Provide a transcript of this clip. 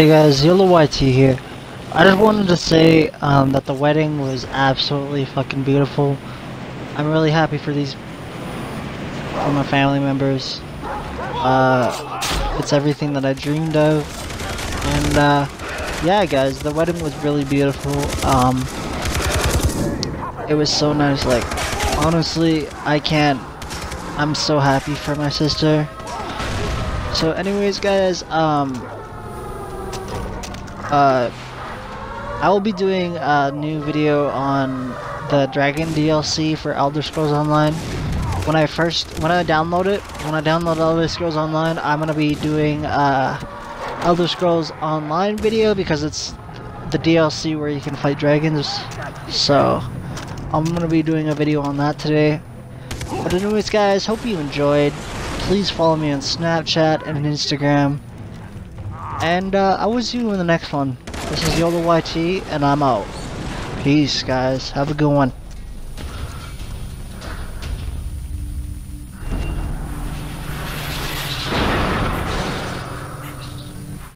Hey guys, Yellow YT here. I just wanted to say um, that the wedding was absolutely fucking beautiful. I'm really happy for these, for my family members. Uh, it's everything that I dreamed of. And uh, yeah guys, the wedding was really beautiful. Um, it was so nice, like, honestly, I can't, I'm so happy for my sister. So anyways guys, um, uh, I will be doing a new video on the Dragon DLC for Elder Scrolls Online. When I first, when I download it, when I download Elder Scrolls Online, I'm gonna be doing uh, Elder Scrolls Online video because it's the DLC where you can fight dragons. So, I'm gonna be doing a video on that today. But anyways guys, hope you enjoyed. Please follow me on Snapchat and Instagram. And uh, I will see you in the next one. This is Yola YT, and I'm out. Peace, guys. Have a good one.